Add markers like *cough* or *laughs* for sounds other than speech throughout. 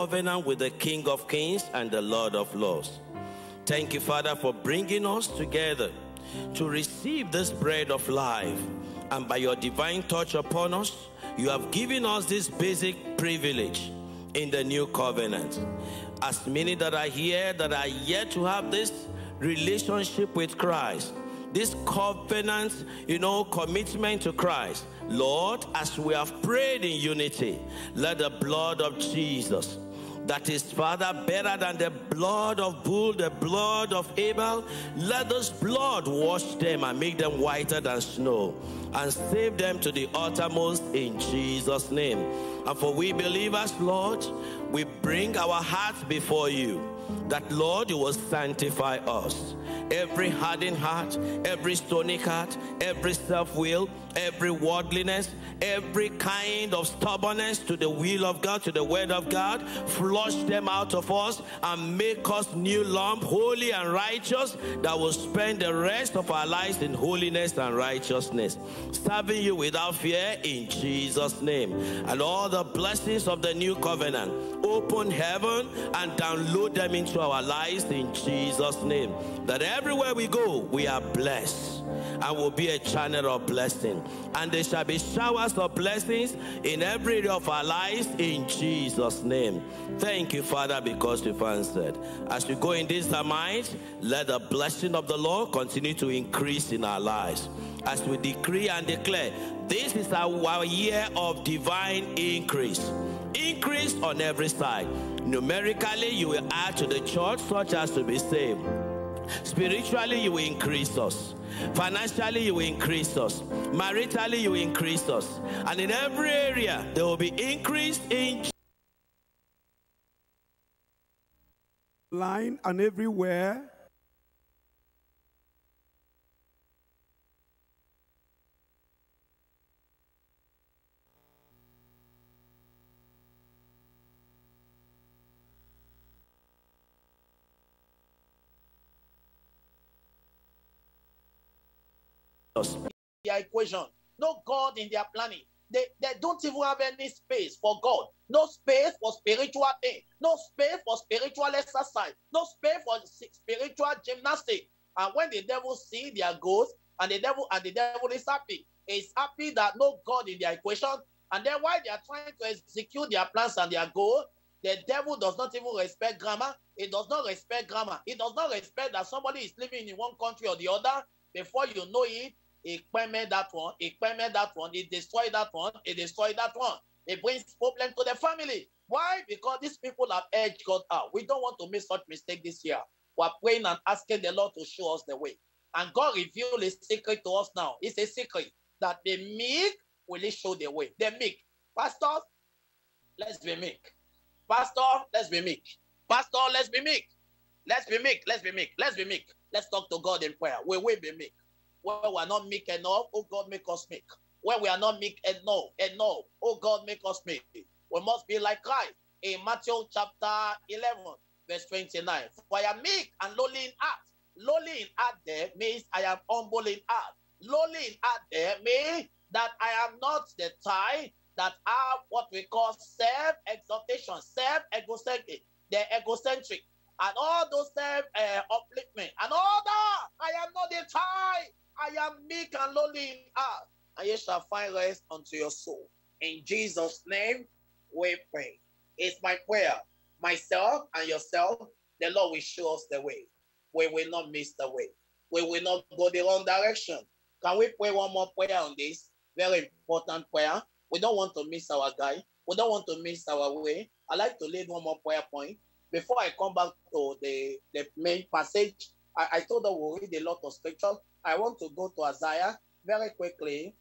covenant with the King of Kings and the Lord of Lords. Thank you, Father, for bringing us together to receive this bread of life. And by your divine touch upon us, you have given us this basic privilege in the new covenant. As many that are here that are yet to have this relationship with Christ, this covenant, you know, commitment to Christ. Lord, as we have prayed in unity, let the blood of Jesus that is, Father, better than the blood of bull, the blood of Abel. Let this blood wash them and make them whiter than snow and save them to the uttermost in Jesus' name. And for we believers, Lord, we bring our hearts before you that, Lord, you will sanctify us every hardened heart, every stony heart, every self will, every worldliness, every kind of stubbornness to the will of God, to the word of God, flush them out of us and make us new lump, holy and righteous, that will spend the rest of our lives in holiness and righteousness, serving you without fear in Jesus' name. And all the blessings of the new covenant, open heaven and download them into our lives in Jesus' name. That everywhere we go, we are blessed and will be a channel of blessing. And there shall be showers of blessings in every area of our lives in Jesus' name. Thank you, Father, because you've answered. As we go in this mind, let the blessing of the Lord continue to increase in our lives. As we decree and declare, this is our year of divine increase. Increase on every side. Numerically, you will add to the church such as to be saved. Spiritually, you will increase us. Financially, you will increase us. Maritally, you will increase us. And in every area, there will be increase in line and everywhere. Their equation, no God in their planning. They, they don't even have any space for God, no space for spiritual thing, no space for spiritual exercise, no space for spiritual gymnastics. And when the devil see their goals and the devil and the devil is happy, is happy that no God in their equation. And then while they are trying to execute their plans and their goal, the devil does not even respect grammar. It does not respect grammar. It does not respect that somebody is living in one country or the other. Before you know it, he permit that one, he permit that one, It destroy that one, It destroy that one. It brings problem to the family. Why? Because these people have edged God out. We don't want to make such mistake this year. We're praying and asking the Lord to show us the way. And God revealed a secret to us now. It's a secret that the meek will show the way. The meek. Pastor, let's be meek. Pastor, let's be meek. Pastor, let's be meek. Let's be meek. Let's be meek. Let's be meek. Let's talk to God in prayer. We will be meek. Where we are not meek enough, oh God, make us meek. Where we are not meek enough, enough, oh God, make us meek. We must be like Christ in Matthew chapter 11, verse 29. For I am meek and lowly in heart. Lowly in heart there means I am humble in heart. Lowly in heart there means that I am not the type that have what we call self-exaltation, self-egocentric, the egocentric, and all those self-upliftment, uh, and all that. I am not the type I am meek and lowly in heart, and you shall find rest unto your soul. In Jesus' name, we pray. It's my prayer. Myself and yourself, the Lord will show us the way. We will not miss the way. We will not go the wrong direction. Can we pray one more prayer on this? Very important prayer. We don't want to miss our guy. We don't want to miss our way. I like to lead one more prayer point. Before I come back to the, the main passage, I, I told them we'll read a lot of scriptures. I want to go to Isaiah very quickly.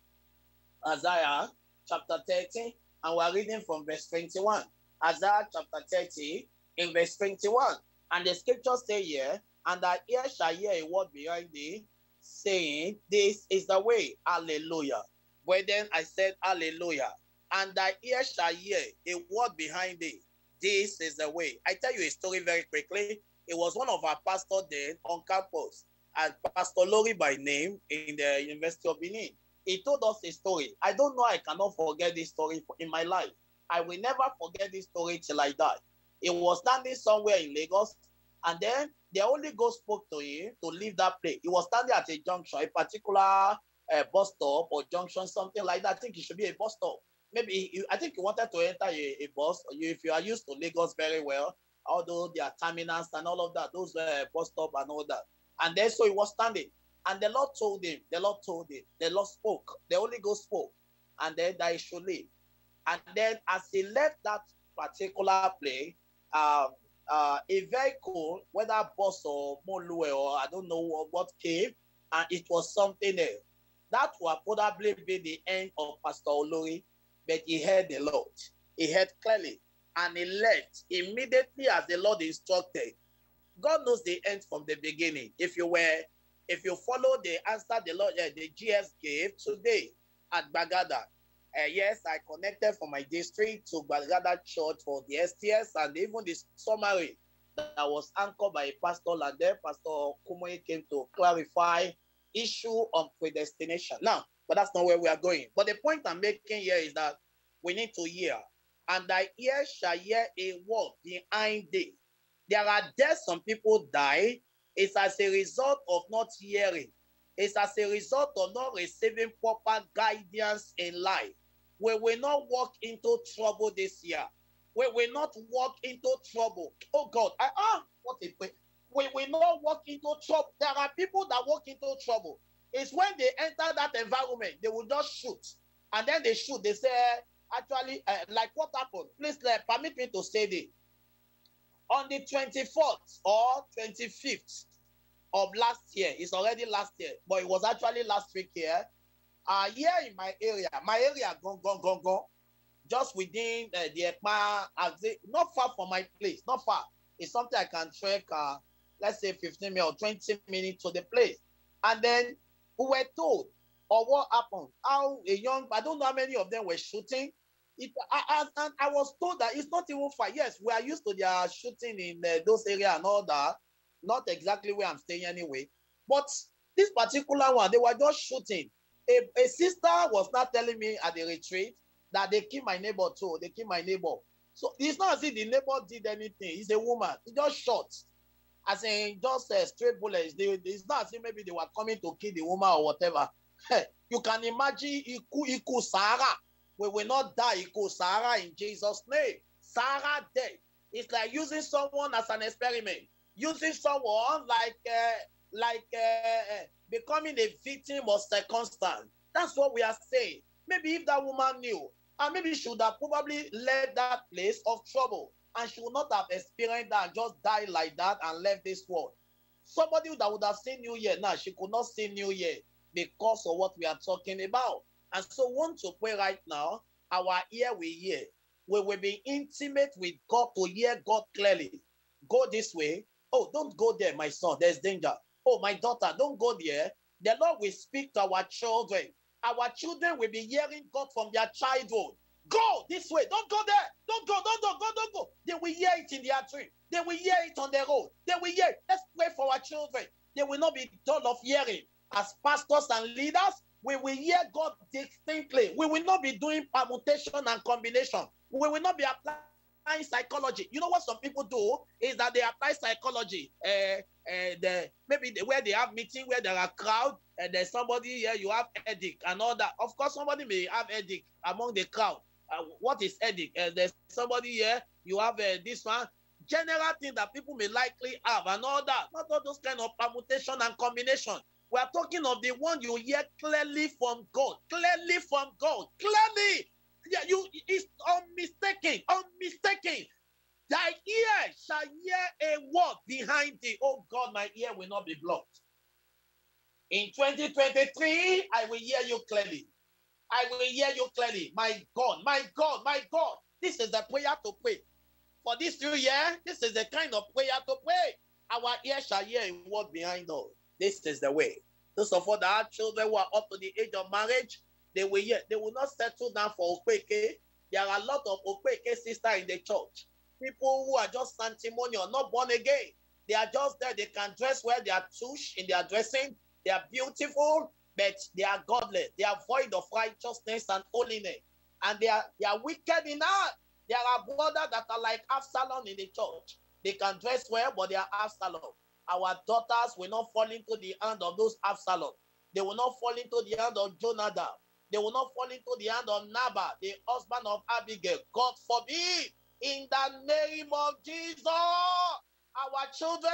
Isaiah chapter 30, and we're reading from verse 21. Isaiah chapter 30, in verse 21. And the scriptures say here, and that ear shall hear a word behind thee, saying, This is the way. Hallelujah. Well, then I said, Hallelujah. And thy ear shall hear a word behind thee. This is the way. I tell you a story very quickly. It was one of our pastors then on campus and Pastor Lori by name in the University of Benin. He told us a story. I don't know, I cannot forget this story in my life. I will never forget this story till I die. He was standing somewhere in Lagos, and then the Holy Ghost spoke to him to leave that place. He was standing at a junction, a particular uh, bus stop or junction, something like that. I think it should be a bus stop. Maybe he, I think he wanted to enter a, a bus. If you are used to Lagos very well, although there are terminals and all of that, those uh, bus stop and all that. And then so he was standing, and the Lord told him, the Lord told him, the Lord spoke, the Holy Ghost spoke, and then that he should leave. And then as he left that particular place, um, uh, a vehicle, whether bus or molue or I don't know what, came, and it was something else. That will probably be the end of Pastor Olori, but he heard the Lord. He heard clearly, and he left immediately as the Lord instructed. God knows the end from the beginning. If you were, if you follow the answer the Lord, uh, the GS gave today at Gbagada, uh, yes, I connected from my district to Gbagada Church for the STS and even the summary that was anchored by Pastor Lande. Pastor Kumuyi came to clarify issue of predestination. Now, but that's not where we are going. But the point I'm making here is that we need to hear, and thy ear shall hear a word behind thee. There are deaths some people die. It's as a result of not hearing. It's as a result of not receiving proper guidance in life. We will not walk into trouble this year. We will not walk into trouble. Oh God, I, ah, what a we will not walk into trouble. There are people that walk into trouble. It's when they enter that environment, they will just shoot. And then they shoot. They say, actually, uh, like what happened? Please uh, permit me to say this. On the 24th or 25th of last year, it's already last year, but it was actually last week here. Uh, here in my area, my area, gone, gone, gone, gone, just within uh, the Ekpa, not far from my place, not far. It's something I can track, uh, let's say 15 minutes or 20 minutes to the place. And then we were told, or what happened, how a young, I don't know how many of them were shooting. It, I, I, I was told that it's not even far. Yes, we are used to their shooting in uh, those areas and all that. Not exactly where I'm staying anyway. But this particular one, they were just shooting. A, a sister was not telling me at the retreat that they killed my neighbor too. They killed my neighbor. So it's not as if the neighbor did anything. He's a woman. He just shot. As in just uh, straight bullets. They, it's not as if maybe they were coming to kill the woman or whatever. *laughs* you can imagine Iku Iku Sarah. We will not die Iku Sarah in Jesus' name. Sarah dead. It's like using someone as an experiment. Using someone like uh, like uh becoming a victim of circumstance. That's what we are saying. Maybe if that woman knew, and maybe she would have probably left that place of trouble, and she would not have experienced that and just died like that and left this world. Somebody that would have seen New Year now, she could not see New Year because of what we are talking about. And so, want to pray right now, our ear we hear. We will be intimate with God to hear God clearly. Go this way. Oh, don't go there, my son. There's danger. Oh, my daughter, don't go there. The Lord will speak to our children. Our children will be hearing God from their childhood. Go this way. Don't go there. Don't go. Don't go. Go. Don't go. They will hear it in their dream. They will hear it on the road. They will hear. It. Let's pray for our children. They will not be dull of hearing. As pastors and leaders, we will hear God distinctly. We will not be doing permutation and combination. We will not be applying psychology. You know what some people do is that they apply psychology. Uh, uh, the, maybe the, where they have meeting where there are crowd and there's somebody here you have headache and all that. Of course, somebody may have headache among the crowd. Uh, what is headache? Uh, there's somebody here you have uh, this one. General thing that people may likely have and all that. Not all those kind of permutation and combination. We are talking of the one you hear clearly from God, clearly from God, clearly yeah, you it's unmistaken, unmistaken. Thy ear shall hear a word behind thee. Oh God, my ear will not be blocked. In 2023, I will hear you clearly. I will hear you clearly. My God, my God, my God. This is the prayer to pray. For this new year, this is the kind of prayer to pray. Our ear shall hear a word behind us. This is the way. Those of us that have children who are up to the age of marriage, they will yet they will not settle down for Okweke. There are a lot of Okweke sisters in the church. People who are just sanctimonial, not born again. They are just there. They can dress well. They are touche in their dressing. They are beautiful, but they are godless. They are void of righteousness and holiness. And they are they are wicked in heart. There are brothers that are like Absalom in the church. They can dress well, but they are Absalom. Our daughters will not fall into the hand of those Absalom. They will not fall into the hand of Jonadab. They will not fall into the hand of Nabal, the husband of Abigail. God forbid. In the name of Jesus, our children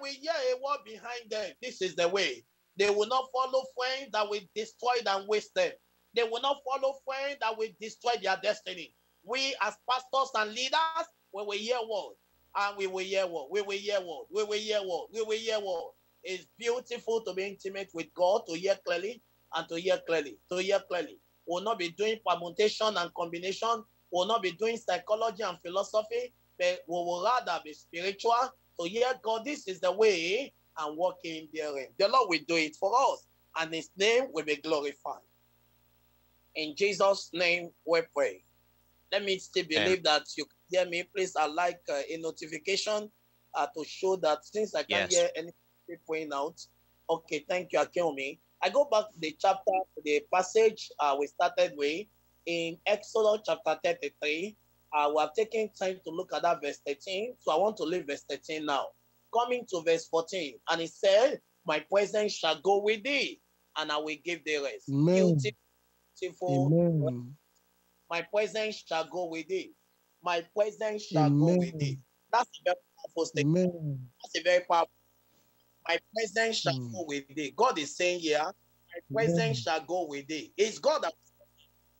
will hear a word behind them. This is the way. They will not follow friends that will destroy and waste them. They will not follow friends that will destroy their destiny. We, as pastors and leaders, we will hear word. And we will hear word. We will hear word. We will hear word. We will hear word. It's beautiful to be intimate with God, to hear clearly, and to hear clearly. To hear clearly. We'll not be doing permutation and combination. We'll not be doing psychology and philosophy, but we will rather be spiritual. To hear God, this is the way and walking therein. The Lord will do it for us, and His name will be glorified. In Jesus' name we pray. Let me still believe that you hear me. Please, I like uh, a notification uh, to show that since I can't yes. hear anything pointing out. Okay, thank you, Akeomi. I go back to the chapter, the passage uh, we started with in Exodus chapter 33. Uh, we have taken time to look at that verse 13. So I want to leave verse 13 now. Coming to verse 14, and he said, My presence shall go with thee, and I will give thee rest. Amen. Beautiful. Amen. My presence shall go with thee. My presence shall Amen. go with thee. That's a very powerful statement. Amen. That's a very powerful. My presence shall mm. go with thee. God is saying here, My presence Amen. shall go with thee. It's God that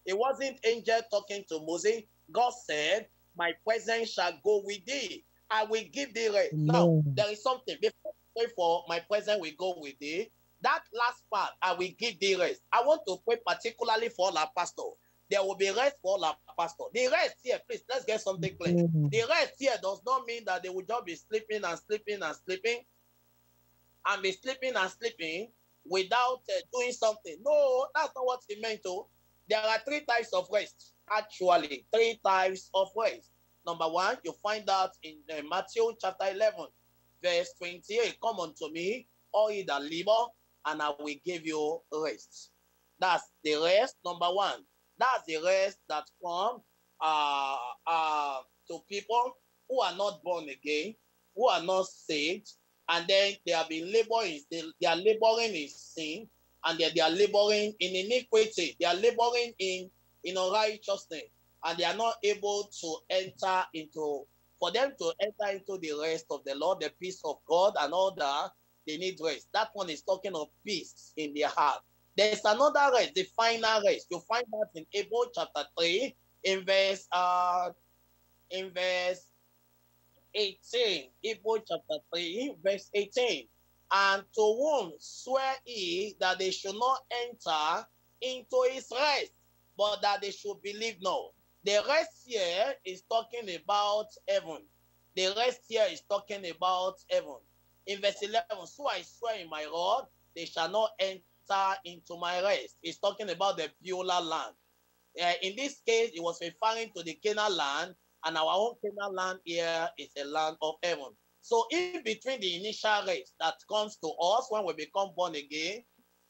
it wasn't angel talking to Moses. God said, My presence shall go with thee. I will give thee rest. Now, there is something. Before pray for my presence will go with thee, that last part, I will give thee rest. I want to pray particularly for our pastor. There will be rest for our pastor. The rest here, please, let's get something clear. Mm-hmm. The rest here does not mean that they will just be sleeping and sleeping and sleeping and be sleeping and sleeping without uh, doing something. No, that's not what he meant to. There are three types of rest. Actually, three types of rest. Number one, you find that in uh, Matthew chapter 11, verse 28. Come unto me, all ye that labor and I will give you rest. That's the rest, number one. That's the rest that come uh, uh, to people who are not born again, who are not saved, and then they have been laboring, they, they are laboring in sin, and they, they are laboring in iniquity, they are laboring in, in unrighteousness, and they are not able to enter into, for them to enter into the rest of the Lord, the peace of God, and all that, they need rest. That one is talking of peace in their heart. There's another rest, the final rest. You find that in Hebrew chapter 3, in verse uh in verse 18. Hebrew chapter 3, verse 18. And to whom swear he that they should not enter into his rest, but that they should believe no. The rest here is talking about heaven. The rest here is talking about heaven. In verse 11, so I swear in my rod, they shall not enter into my rest. It's talking about the Beulah land. Uh, in this case, it was referring to the Canaan land, and our own Canaan land here is a land of heaven. So, in between the initial rest that comes to us when we become born again,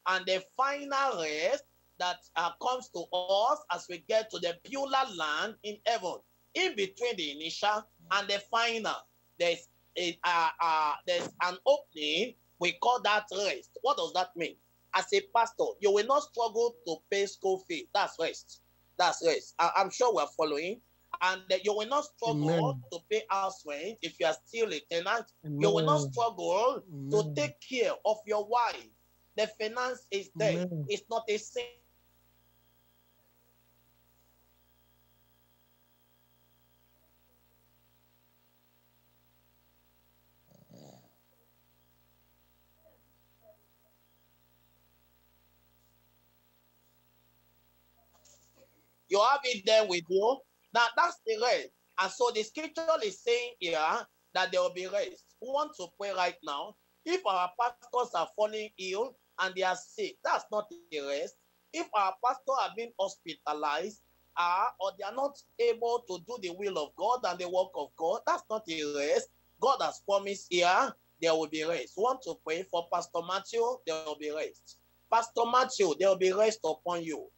and the final rest that uh, comes to us as we get to the Beulah land in heaven, in between the initial and the final, there's a, uh, uh, there's an opening, we call that rest. What does that mean? As a pastor, you will not struggle to pay school fee. That's rest. That's rest. I, am sure we're following. And uh, you will not struggle Amen. to pay house rent if you are still a tenant. Amen. You will not struggle Amen. to take care of your wife. The finance is there. It's not a sin You have it there with you. Now that's the rest. And so the scripture is saying here that there will be rest. Who want to pray right now. If our pastors are falling ill and they are sick, that's not the rest. If our pastor have been hospitalized uh, or they are not able to do the will of God and the work of God, that's not the rest. God has promised here there will be rest. Want to pray for Pastor Matthew, there will be rest. Pastor Matthew, there will be rest upon you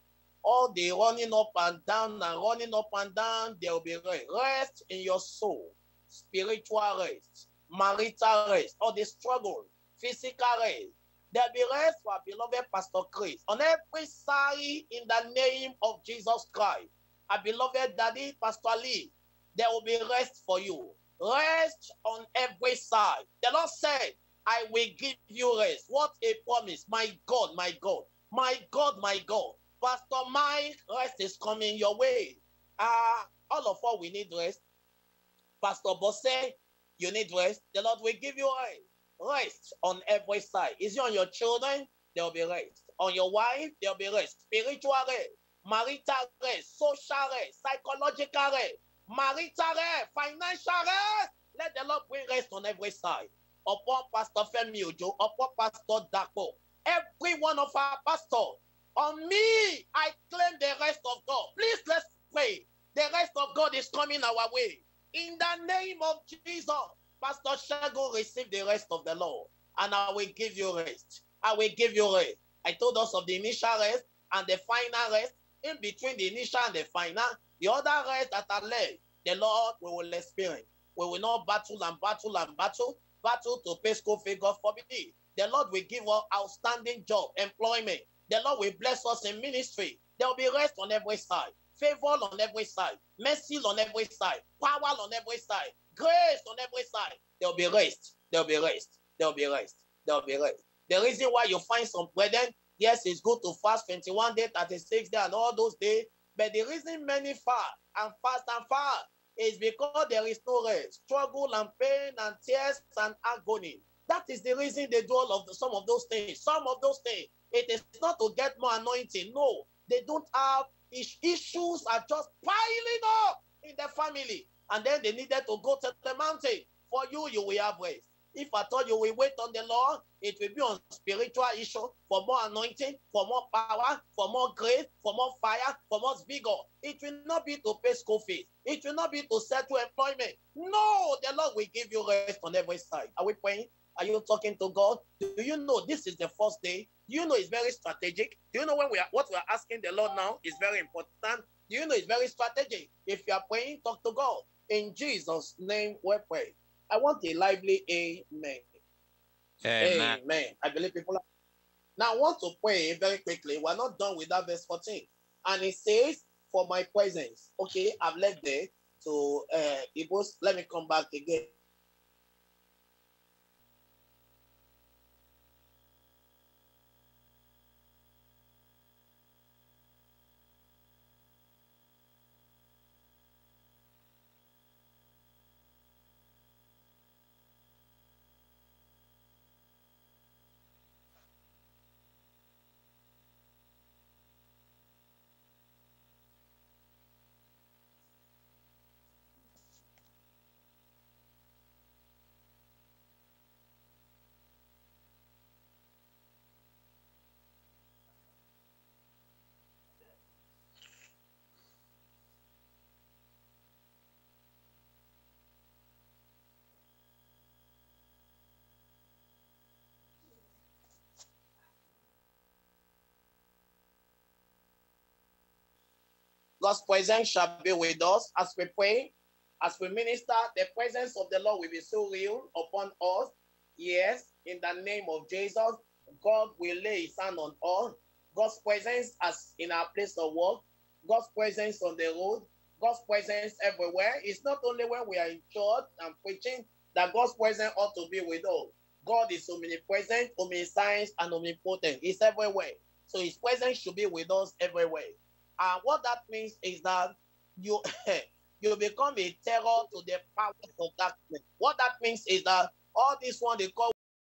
all the running up and down and running up and down, there will be rest. Rest in your soul, spiritual rest, marital rest, all the struggle, physical rest. There'll be rest for our beloved Pastor Chris on every side in the name of Jesus Christ. Our beloved Daddy, Pastor Lee, there will be rest for you. Rest on every side. The Lord said, I will give you rest. What a promise. My God, my God, my God, my God. Pastor Mike, rest is coming your way. Uh, all of us, we need rest. Pastor Bosse, you need rest. The Lord will give you rest. Rest on every side. Is it on your children? There will be rest. On your wife, there will be rest. Spiritual rest, marital rest, social rest, psychological rest, marital rest, financial rest. Let the Lord bring rest on every side. Upon Pastor Femi Ojo, upon Pastor Dapo, every one of our pastors, on me, I claim the rest of God. Please let's pray. The rest of God is coming our way. In the name of Jesus, Pastor Shago receive the rest of the Lord. And I will give you rest. I will give you rest. I told us of the initial rest and the final rest. In between the initial and the final, the other rest that are left, the Lord we will experience. We will not battle and battle and battle, battle to pay school fee, God forbid. The Lord will give us outstanding job, employment, the Lord will bless us in ministry. There will be rest on every side, favor on every side, mercy on every side, power on every side, grace on every side. There will be rest. There will be rest. There will be rest. There will be rest. The reason why you find some brethren, yes, it's good to fast 21 days, 36 days, and all those days. But the reason many fast and fast and fast is because there is no rest, struggle and pain and tears and agony. That is the reason they do all of the, some of those things. Some of those things it is not to get more anointing. No, they don't have issues are just piling up in the family. And then they needed to go to the mountain. For you, you will have rest. If I told you we wait on the Lord, it will be on spiritual issue for more anointing, for more power, for more grace, for more fire, for more vigor. It will not be to pay school fees. It will not be to settle employment. No, the Lord will give you rest on every side. Are we praying? Are you talking to God? Do you know this is the first day? Do you know it's very strategic? Do you know when we are what we are asking the Lord now is very important? Do you know it's very strategic? If you are praying, talk to God. In Jesus' name we pray. I want a lively amen. Amen. amen. I believe people are... Now I want to pray very quickly. We're not done with that verse 14. And it says, For my presence. Okay, I've left there to uh Hebrews. Let me come back again. God's presence shall be with us as we pray, as we minister. The presence of the Lord will be so real upon us. Yes, in the name of Jesus, God will lay his hand on us. God's presence as in our place of work, God's presence on the road, God's presence everywhere. It's not only when we are in church and preaching that God's presence ought to be with us. God is omnipresent, omniscient, and omnipotent. He's everywhere. So his presence should be with us everywhere. And what that means is that you *laughs* you become a terror to the powers of darkness. What that means is that all this one they call